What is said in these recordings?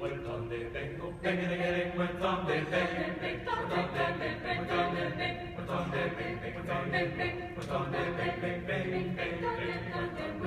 Put on the big, big, big, big, big, big, big, big, big, big, big, big, big, big, big, big, big, big,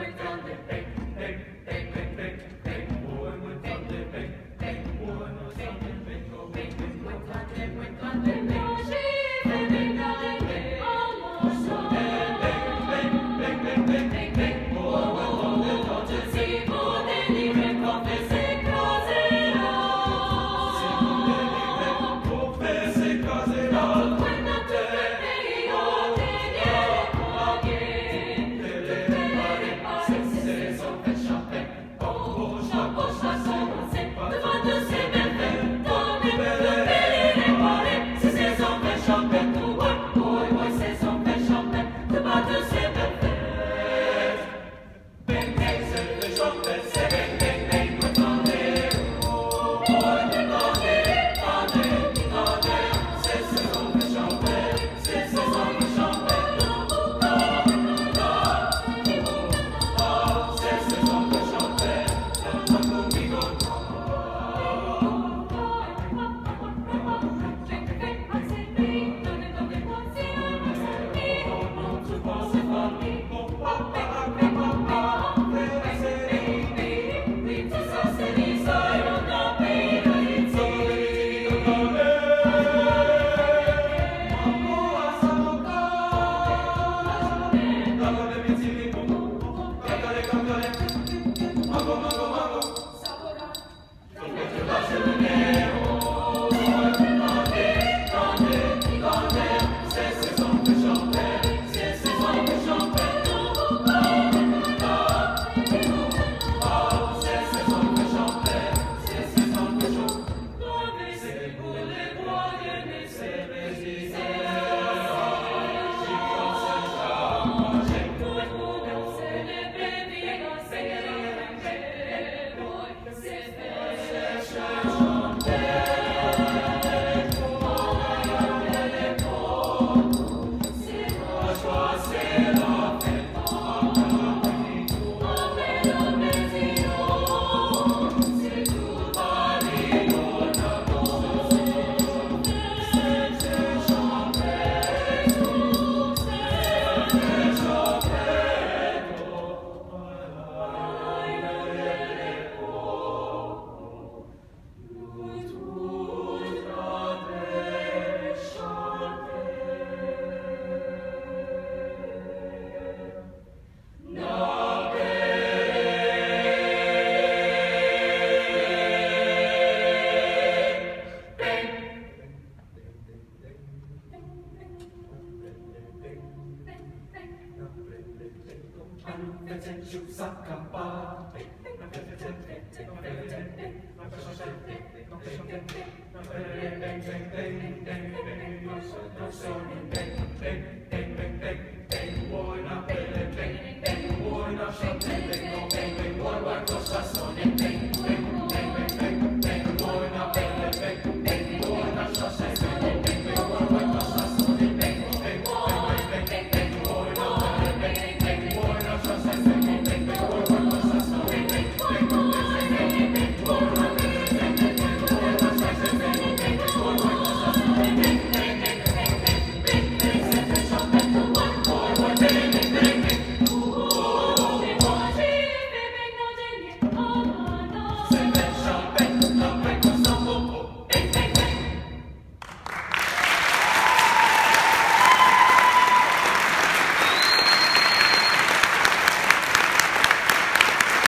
Nosotros somos.